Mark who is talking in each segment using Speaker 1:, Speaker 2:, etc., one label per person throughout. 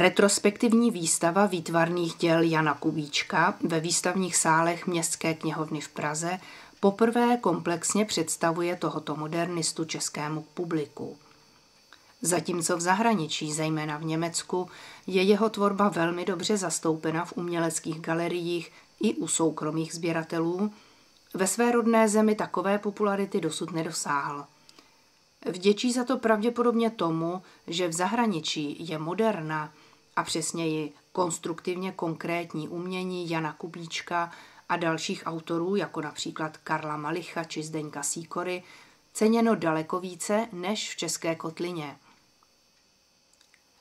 Speaker 1: Retrospektivní výstava výtvarných děl Jana Kubíčka ve výstavních sálech Městské knihovny v Praze poprvé komplexně představuje tohoto modernistu českému publiku. Zatímco v zahraničí, zejména v Německu, je jeho tvorba velmi dobře zastoupena v uměleckých galeriích i u soukromých sběratelů, ve své rodné zemi takové popularity dosud nedosáhl. Vděčí za to pravděpodobně tomu, že v zahraničí je moderna a přesněji konstruktivně konkrétní umění Jana Kubíčka a dalších autorů, jako například Karla Malicha či Zdeňka Síkory, ceněno daleko více než v České kotlině.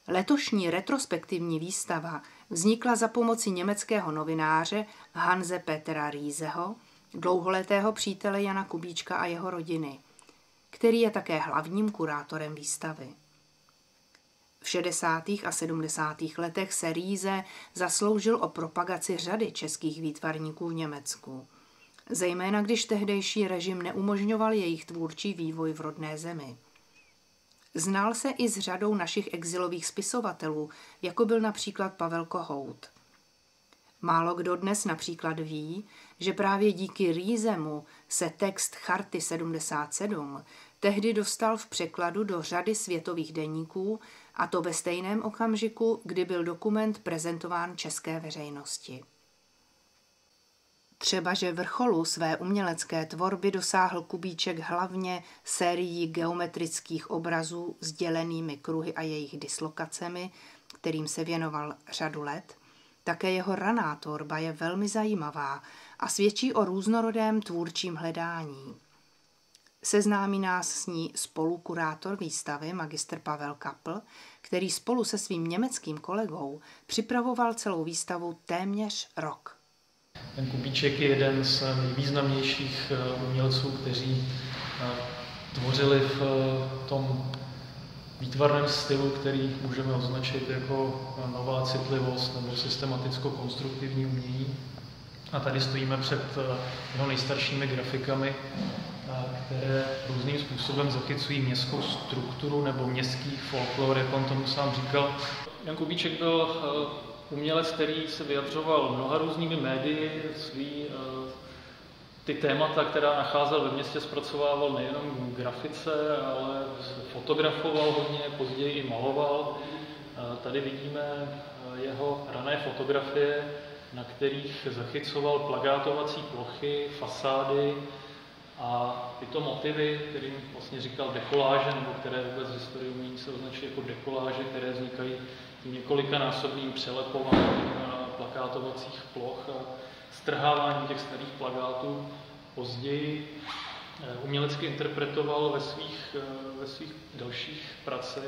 Speaker 1: Letošní retrospektivní výstava vznikla za pomoci německého novináře Hanze Petra Rieseho, dlouholetého přítele Jana Kubíčka a jeho rodiny, který je také hlavním kurátorem výstavy. V 60. a 70. letech se Rýze zasloužil o propagaci řady českých výtvarníků v Německu, zejména když tehdejší režim neumožňoval jejich tvůrčí vývoj v rodné zemi. Znal se i s řadou našich exilových spisovatelů, jako byl například Pavel Kohout. Málo kdo dnes například ví, že právě díky Rýzemu se text Charty 77 tehdy dostal v překladu do řady světových deníků a to ve stejném okamžiku, kdy byl dokument prezentován české veřejnosti. Třeba, že vrcholu své umělecké tvorby dosáhl Kubíček hlavně sérií geometrických obrazů s dělenými kruhy a jejich dislokacemi, kterým se věnoval řadu let, také jeho raná tvorba je velmi zajímavá a svědčí o různorodém tvůrčím hledání. Seznámí nás s ní spolukurátor výstavy, magistr Pavel Kapl, který spolu se svým německým kolegou připravoval celou výstavu téměř rok.
Speaker 2: Ten Kubíček je jeden z nejvýznamnějších eh, umělců, kteří eh, tvořili v eh, tom výtvarném stylu, který můžeme označit jako nová citlivost nebo systematicko-konstruktivní umění. A tady stojíme před jeho nejstaršími grafikami, které různým způsobem zachycují městskou strukturu nebo městský folklor, jak on tomu sám říkal. Jan Kubíček byl umělec, který se vyjadřoval mnoha různými médii, svý, eh, ty témata, která nacházel ve městě, zpracovával nejenom grafice, ale fotografoval hodně, později i maloval. Tady vidíme eh, jeho rané fotografie, na kterých zachycoval plagátovací plochy, fasády a tyto motivy, kterým vlastně říkal dekoláže, nebo které vůbec v historii umění se označují jako dekoláže, které vznikají několikanásobným přelepováním plakátovacích ploch a strhávání těch starých plakátů. Později eh, umělecky interpretoval ve svých, eh, ve svých dalších pracech.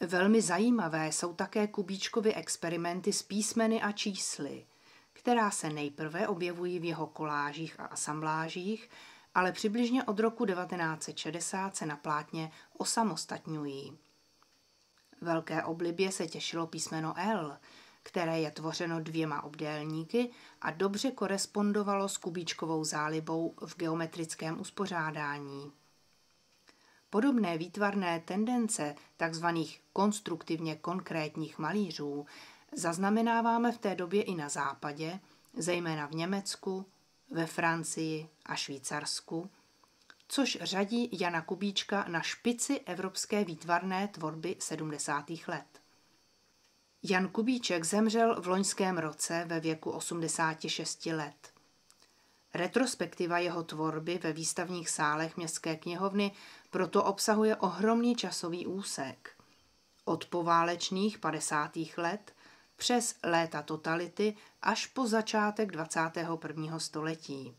Speaker 1: Velmi zajímavé jsou také Kubíčkovy experimenty s písmeny a čísly, která se nejprve objevují v jeho kolážích a asamblážích, ale přibližně od roku 1960 se na plátně osamostatňují. Velké oblibě se těšilo písmeno L, které je tvořeno dvěma obdélníky a dobře korespondovalo s kubíčkovou zálibou v geometrickém uspořádání. Podobné výtvarné tendence tzv. konstruktivně konkrétních malířů zaznamenáváme v té době i na západě, zejména v Německu, ve Francii a Švýcarsku, což řadí Jana Kubíčka na špici evropské výtvarné tvorby 70. let. Jan Kubíček zemřel v loňském roce ve věku 86 let. Retrospektiva jeho tvorby ve výstavních sálech Městské knihovny proto obsahuje ohromný časový úsek. Od poválečných 50. let přes léta totality až po začátek 21. století.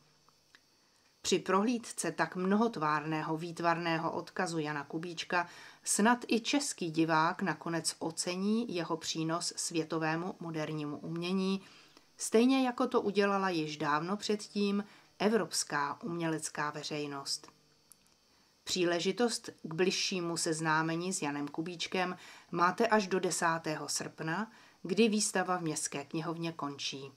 Speaker 1: Při prohlídce tak mnohotvárného výtvarného odkazu Jana Kubíčka snad i český divák nakonec ocení jeho přínos světovému modernímu umění, stejně jako to udělala již dávno předtím evropská umělecká veřejnost. Příležitost k bližšímu seznámení s Janem Kubíčkem máte až do 10. srpna, kdy výstava v Městské knihovně končí.